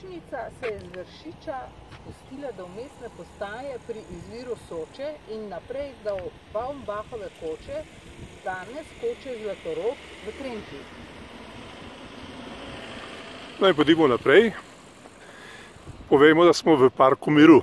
Žičnica se je z Vršiča spustila do mestne postaje pri izviru Soče in naprej do Baumbachove koče, danes koče Zlatorog v Trenti. Naj podimo naprej. Povejmo, da smo v parku miru.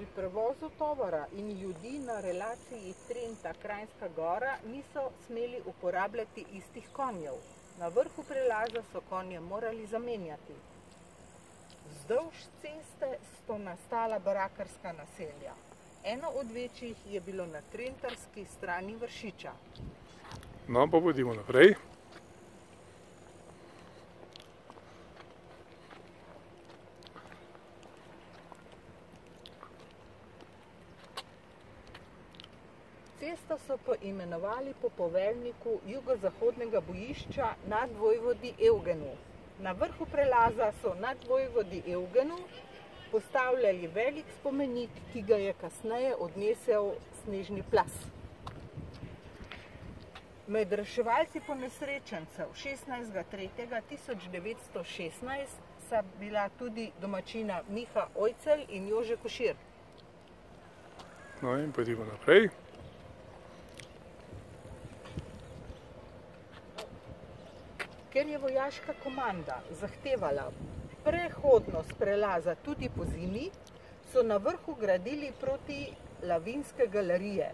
Pri prevozu tovora in ljudi na relaciji Trenta-Krajnska gora niso smeli uporabljati istih konjev. Na vrhu prelaza so konje morali zamenjati. Vzdolž ceste sto nastala barakarska naselja. Eno od večjih je bilo na Trentarski strani Vršiča. No, pa pojdimo naprej. Poimenovali po poveljniku jugozahodnega bojišča nadvojvodi Evgenu. Na vrhu prelaza so nadvojvodi Evgenu postavljali velik spomenik, ki ga je kasneje odnesel snežni plas. Med reševalci ponesrečencev 16.3.1916 sta bila tudi domačina Miha Ojcelj in Jože Košir. No in pojdimo naprej. Ker je vojaška komanda zahtevala prehodnost prelaza tudi po zimi, so na vrhu gradili proti lavinske galerije.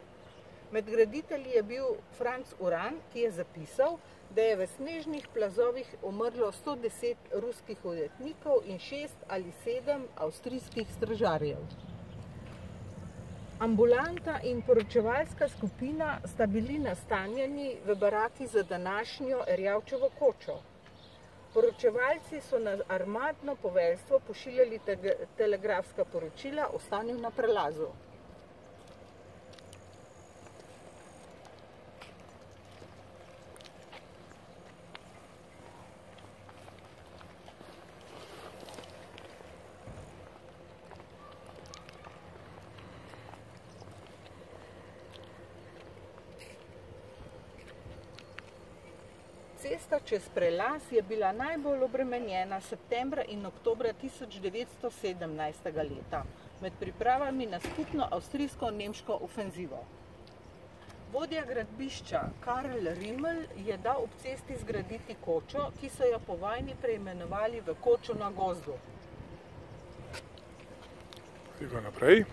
Med graditelji je bil Franc Uran, ki je zapisal, da je v snežnih plazovih umrlo 110 ruskih ujetnikov in 6 ali 7 avstrijskih stražarjev. Ambulanta in poročevalska skupina sta bili nastanjeni v baraki za današnjo Erjavčevo kočo. Poročevalci so na armadno poveljstvo pošiljali telegrafska poročila o stanju na prelazu. Cesta čez prelaz je bila najbolj obremenjena septembra in oktobra 1917. leta med pripravami na skupno avstrijsko-nemško ofenzivo. Vodja gradbišča Karl Rimmel je dal ob cesti zgraditi kočo, ki so jo po vojni preimenovali v kočo na gozdu. Idemo naprej.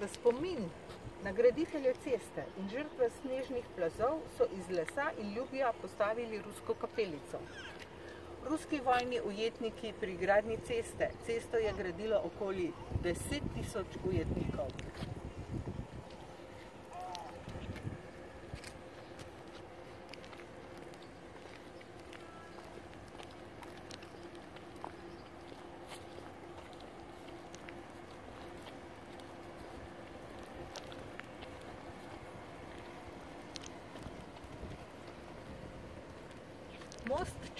V spomin na graditelje ceste in žrtve snežnih plazov so iz lesa in ljubja postavili rusko kapelico. Ruski vojni ujetniki pri gradni ceste, cesto je gradilo okoli 10 tisoč ujetnikov.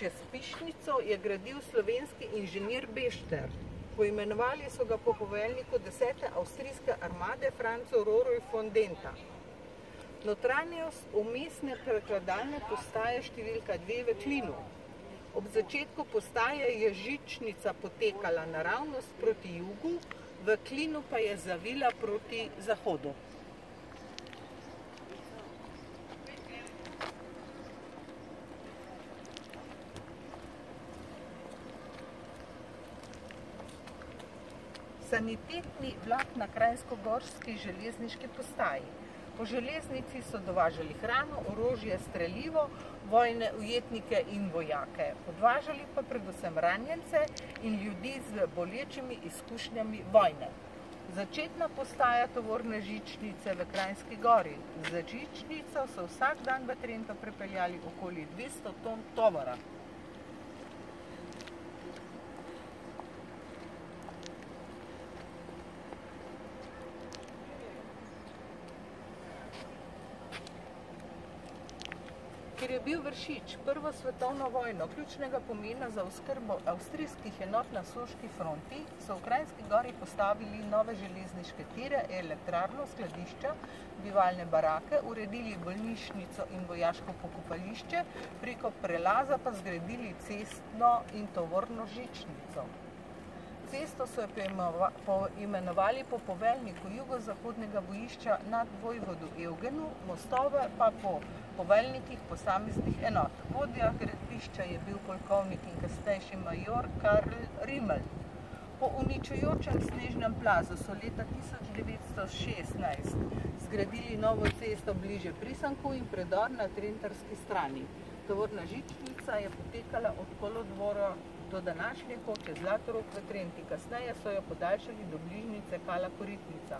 Čez Pišnico je gradil slovenski inženir Bešter. Poimenovali so ga po poveljniku 10. avstrijske armade Franco Roroj von Denta. Notranjost umestne prekladalne postaje številka 2 v Klinu. Ob začetku postaje je žičnica potekala naravnost proti jugu, v Klinu pa je zavila proti zahodu. Sanitetni vlak na Krajsko-Gorski železniški postaji. Po železnici so dovažali hrano, orožje, strelivo, vojne ujetnike in vojake. Odvažali pa predvsem ranjence in ljudi z bolečimi izkušnjami vojne. Začetna postaja tovorne žičnice v Krajnski gori. Z žičnico so vsak dan v Trento prepeljali okoli 200 ton tovora. Ker je bil Vršič prvo svetovno vojno ključnega pomena za oskrbo avstrijskih enot na Soški fronti, so v Krajinski gori postavili nove železniške tire, elektrarno, skladišča, bivalne barake, uredili bolnišnico in vojaško pokopališče, preko prelaza pa zgradili cestno in tovorno žičnico. Cesto so jo poimenovali po poveljniku jugozahodnega bojišča nad Vojvodu Evgenu, mostove pa po poveljnikih posameznih enot. Vodja gradbišča je bil polkovnik in kasnejši major Karl Rimmel. Po uničujočem snežnem plazu so leta 1916 zgradili novo cesto bliže Prisanku in predor na Trentarski strani. Tovorna žičnica je potekala od kolodvora do današnje koče Zlatorok v Trenti. Kasneje so jo podaljšali do bližnice Kala Koritnica.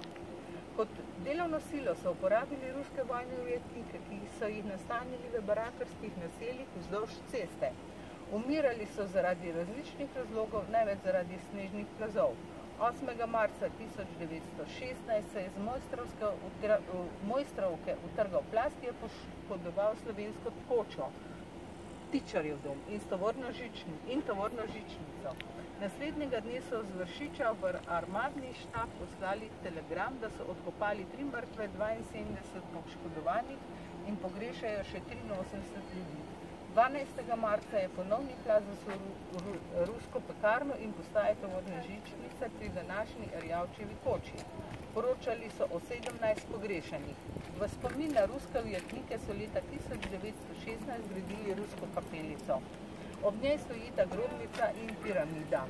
Kot delovno silo so uporabili ruske vojne ujetnike, ki so jih nastanili v barakarskih naseljih vzdolž ceste. Umirali so zaradi različnih razlogov, največ zaradi snežnih plazov. 8. marca 1916 se je z mojstrovke utrgal plast, ki je poškodoval slovensko kočo. Tičarjev dom in tovorno, žični, in tovorno žičnico. Naslednjega dne so z Vršiča v armadni štab poslali telegram, da so odkopali tri mrtve, 72 poškodovanih in pogrešajo še 83 ljudi. 12. marca je ponovni plaz za rusko pekarno in postaje tovorne žičnice pri današnji Rjavčevi koči. Poročali so o 17 pogrešanih. V spomin na ruske ujetnike so leta 1916 zgradili rusko kapelico. Ob njej stojita grobnica in piramida,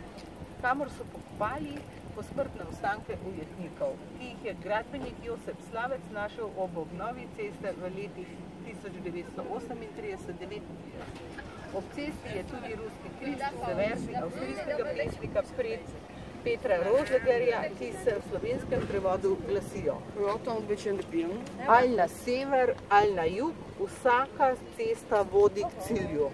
kamor so pokopali posmrtne ostanke ujetnikov, ki jih je gradbenik Josep Slavec našel ob obnovi ceste v letih 1938-1939. Ob cesti je tudi ruski križ za verzi avstrijskega pesnika pred Petra Rožegerja, ki se v slovenskem prevodu glasijo. Ali na sever, ali na jug, vsaka cesta vodi k cilju.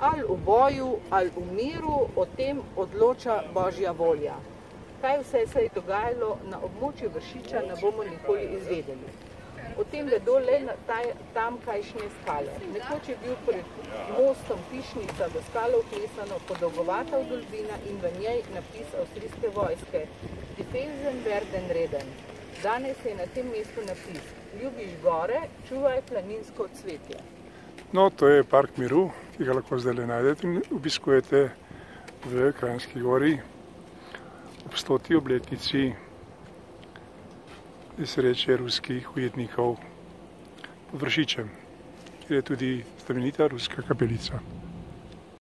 Ali v boju, ali v miru, o tem odloča Božja volja. Kaj vse se je dogajalo na območju Vršiča, ne bomo nikoli izvedeli o tem vedo le tamkajšnje skale. Nekoč je bil pred mostom pišnica do skalo vklesano podolgovata vdolbina in v njej napis avstrijske vojske Defensen werden reden. Danes je na tem mestu napis Ljubiš gore, čuvaj planinsko cvetje. No, to je park miru, ki ga lahko zdaj najdete in obiskujete v Krajinski gori ob stoti obletnici nesreče ruskih ujetnikov pod Vršičem, kjer je tudi znamenita ruska kapelica.